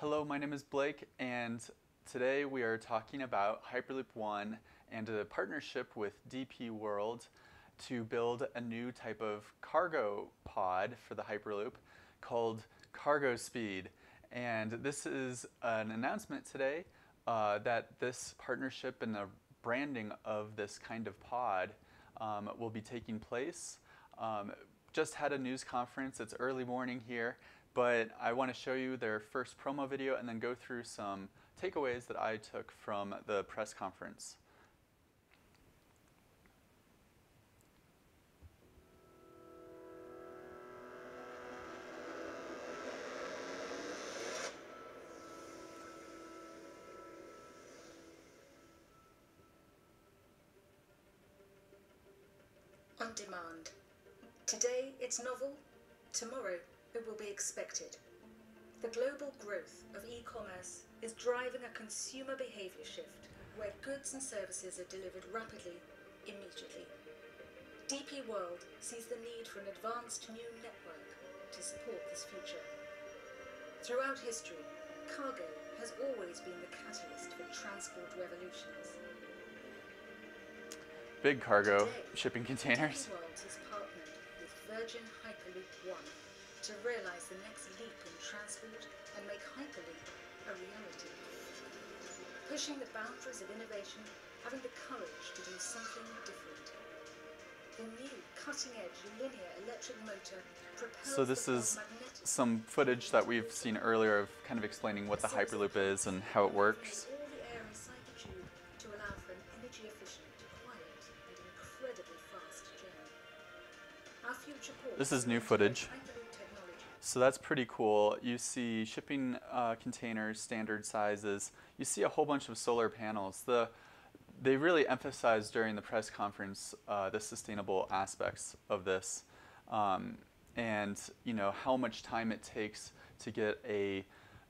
Hello, my name is Blake, and today we are talking about Hyperloop One and a partnership with DP World to build a new type of cargo pod for the Hyperloop called Cargospeed. And this is an announcement today uh, that this partnership and the branding of this kind of pod um, will be taking place. Um, just had a news conference, it's early morning here, but I want to show you their first promo video and then go through some takeaways that I took from the press conference. On demand. Today it's novel, tomorrow it will be expected. The global growth of e commerce is driving a consumer behavior shift where goods and services are delivered rapidly, immediately. DP World sees the need for an advanced new network to support this future. Throughout history, cargo has always been the catalyst for transport revolutions. Big cargo Today, shipping containers. DP World has partnered with Virgin Hyperloop One to realize the next leap in transport and make Hyperloop a reality. Pushing the boundaries of innovation, having the courage to do something different. The new cutting-edge linear electric motor So this is some footage that we've seen earlier of kind of explaining what the Hyperloop is and how it works. all the air inside the tube to allow for an energy-efficient, quiet, and incredibly fast journey. Our future ports This is new footage. So that's pretty cool. You see shipping uh, containers, standard sizes. You see a whole bunch of solar panels. The they really emphasized during the press conference uh, the sustainable aspects of this, um, and you know how much time it takes to get a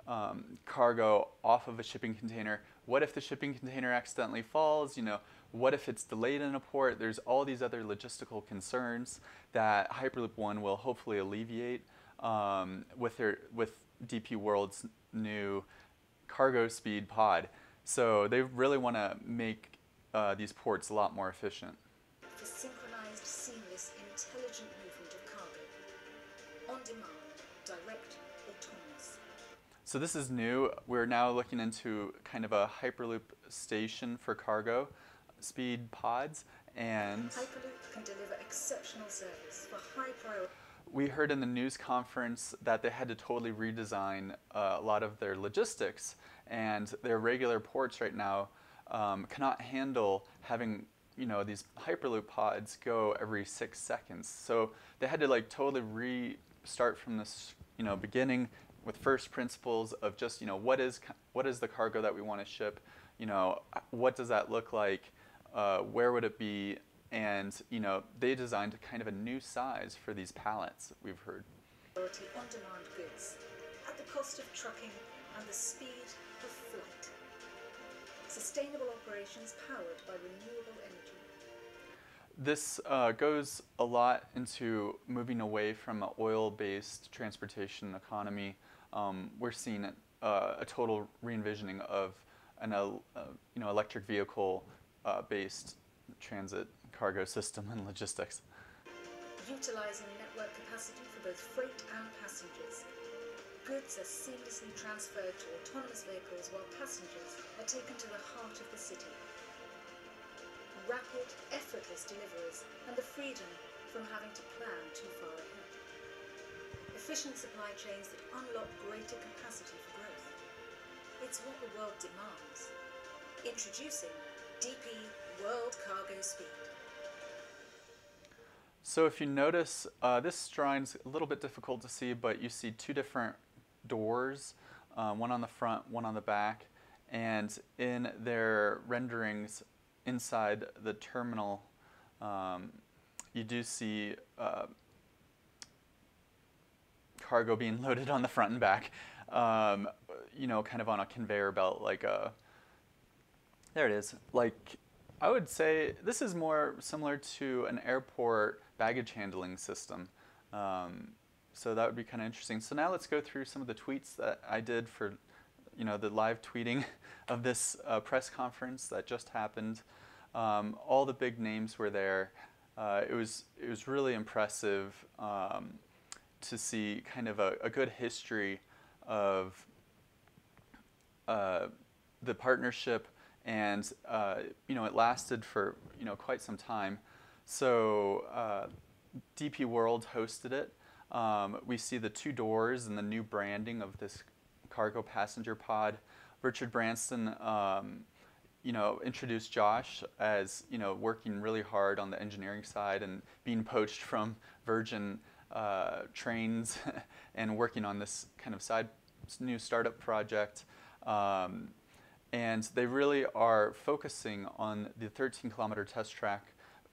um, cargo off of a shipping container. What if the shipping container accidentally falls? You know, what if it's delayed in a port? There's all these other logistical concerns that Hyperloop One will hopefully alleviate um, with their with DP World's new Cargospeed pod. So they really want to make uh, these ports a lot more efficient. for synchronized, seamless, intelligent movement of cargo. On demand, direct, autonomous. So this is new. We're now looking into kind of a Hyperloop station for cargo speed pods, and Hyperloop can deliver exceptional service for high priority. We heard in the news conference that they had to totally redesign uh, a lot of their logistics, and their regular ports right now um, cannot handle having you know these Hyperloop pods go every six seconds. So they had to like totally restart from this you know beginning with first principles of just you know what is what is the cargo that we want to ship, you know what does that look like, uh, where would it be, and you know they designed kind of a new size for these pallets. We've heard. on-demand goods at the cost of trucking and the speed of flight. Sustainable operations powered by renewable energy. This uh, goes a lot into moving away from an oil-based transportation economy. Um, we're seeing uh, a total re-envisioning of an uh, you know electric vehicle-based transit cargo system and logistics. Utilizing network capacity for both freight and passengers. Goods are seamlessly transferred to autonomous vehicles while passengers are taken to the heart of the city. Rapid, effortless deliveries and the freedom from having to plan too far ahead. Efficient supply chains that unlock greater capacity for growth. It's what the world demands. Introducing DP World Cargospeed. So if you notice, uh, this drawing's a little bit difficult to see, but you see two different doors, uh, one on the front, one on the back, and in their renderings inside the terminal, um, you do see uh, cargo being loaded on the front and back, um, you know, kind of on a conveyor belt, like a, there it is, like I would say this is more similar to an airport baggage handling system. Um, so that would be kind of interesting. So now let's go through some of the tweets that I did for you know, the live tweeting of this uh, press conference that just happened. Um, all the big names were there. Uh, it was it was really impressive um, to see kind of a, a good history of uh, the partnership, and uh, you know it lasted for you know quite some time. So uh, DP World hosted it. Um, we see the two doors and the new branding of this cargo passenger pod. Richard Branson, um, you know, introduced Josh as you know working really hard on the engineering side and being poached from Virgin uh, Trains and working on this kind of side new startup project. Um, and they really are focusing on the 13 kilometer test track,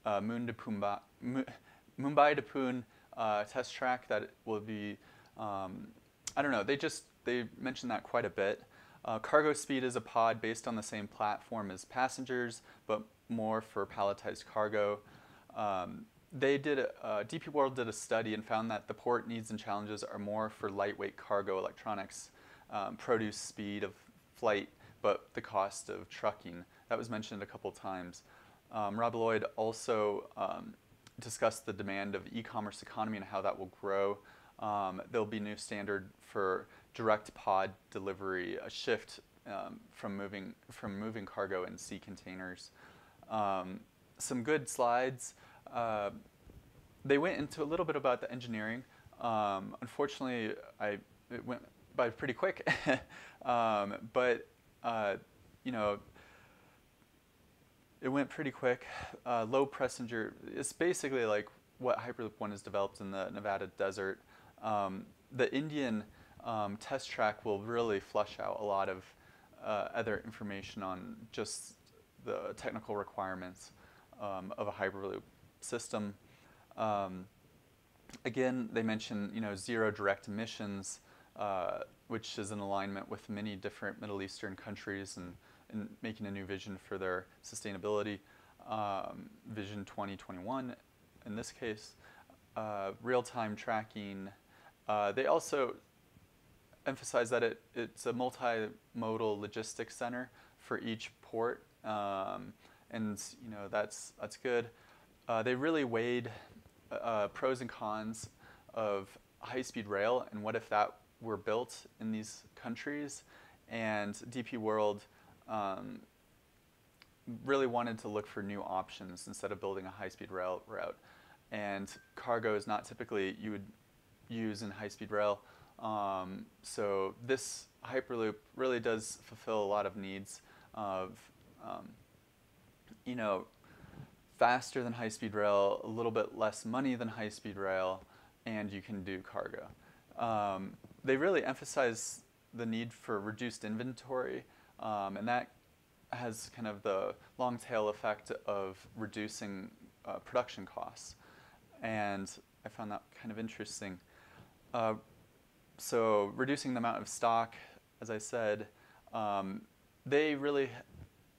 uh, to Pumba, Mumbai to Pune uh, test track that will be, um, I don't know, they just, they mentioned that quite a bit. Uh, cargo speed is a pod based on the same platform as passengers, but more for palletized cargo. Um, they did, a, uh, DP World did a study and found that the port needs and challenges are more for lightweight cargo electronics, um, produce speed of flight, but the cost of trucking. That was mentioned a couple times. Um, Rob Lloyd also um, discussed the demand of e-commerce economy and how that will grow. Um, there'll be new standard for direct pod delivery, a shift um, from moving from moving cargo in sea containers. Um, some good slides. Uh, they went into a little bit about the engineering. Um, unfortunately, I it went by pretty quick, but uh, you know it went pretty quick. Uh, low passenger, it's basically like what Hyperloop One has developed in the Nevada desert. Um, the Indian um, test track will really flush out a lot of uh, other information on just the technical requirements um, of a Hyperloop system. Um, again, they mention you know zero direct emissions, uh, which is in alignment with many different Middle Eastern countries and and making a new vision for their sustainability. Um, vision 2021, in this case, uh, real-time tracking. Uh, they also emphasize that it, it's a multimodal logistics center for each port, um, and you know that's that's good. Uh, they really weighed uh, pros and cons of high-speed rail and what if that were built in these countries, and DP World um, really wanted to look for new options instead of building a high-speed rail route. And cargo is not typically you would use in high-speed rail. Um, so this Hyperloop really does fulfill a lot of needs of, um, you know, faster than high-speed rail, a little bit less money than high-speed rail, and you can do cargo. Um, they really emphasize the need for reduced inventory um, and that has kind of the long tail effect of reducing uh, production costs. And I found that kind of interesting. Uh, so reducing the amount of stock, as I said, um, they really,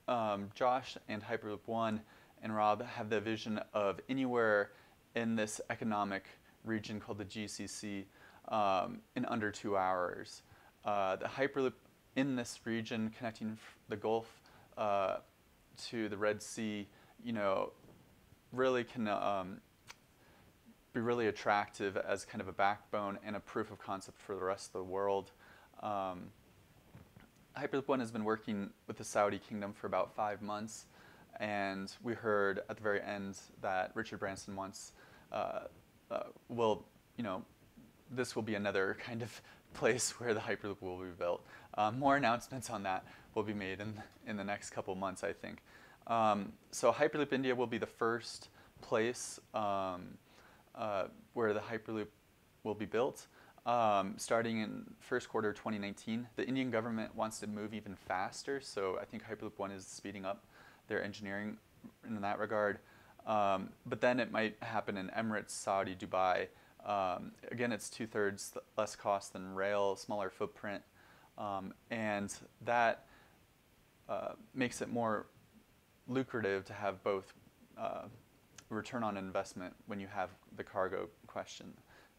um, Josh and Hyperloop One and Rob have the vision of anywhere in this economic region called the GCC um, in under two hours. Uh, the Hyperloop in this region connecting the Gulf uh, to the Red Sea, you know, really can um, be really attractive as kind of a backbone and a proof of concept for the rest of the world. Um, Hyperloop One has been working with the Saudi kingdom for about five months, and we heard at the very end that Richard Branson wants uh, uh, will, you know, this will be another kind of place where the Hyperloop will be built. Um, more announcements on that will be made in, in the next couple months, I think. Um, so Hyperloop India will be the first place um, uh, where the Hyperloop will be built. Um, starting in first quarter 2019, the Indian government wants to move even faster, so I think Hyperloop One is speeding up their engineering in that regard. Um, but then it might happen in Emirates, Saudi, Dubai, um, again, it's two thirds less cost than rail, smaller footprint, um, and that uh, makes it more lucrative to have both uh, return on investment when you have the cargo question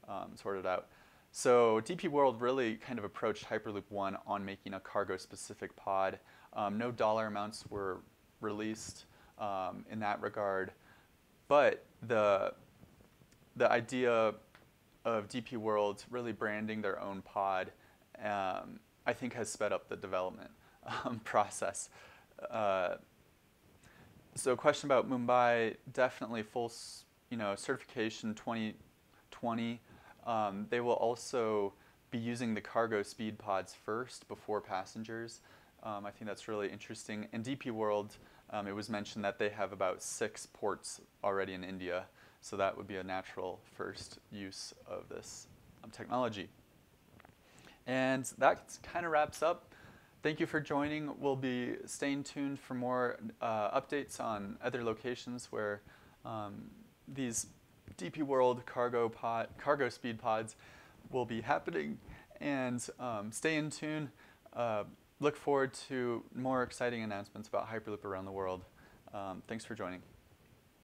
um, sorted out. So DP World really kind of approached Hyperloop One on making a cargo-specific pod. Um, no dollar amounts were released um, in that regard, but the the idea of DP World really branding their own pod, um, I think, has sped up the development um, process. Uh, so, question about Mumbai: definitely full, you know, certification 2020. Um, they will also be using the Cargospeed pods first before passengers. Um, I think that's really interesting. In DP World, um, it was mentioned that they have about six ports already in India, so that would be a natural first use of this um, technology. And that kind of wraps up. Thank you for joining. We'll be staying tuned for more uh, updates on other locations where um, these DP World cargo pod, Cargospeed pods will be happening. And um, stay in tune. Uh, look forward to more exciting announcements about Hyperloop around the world. Um, thanks for joining.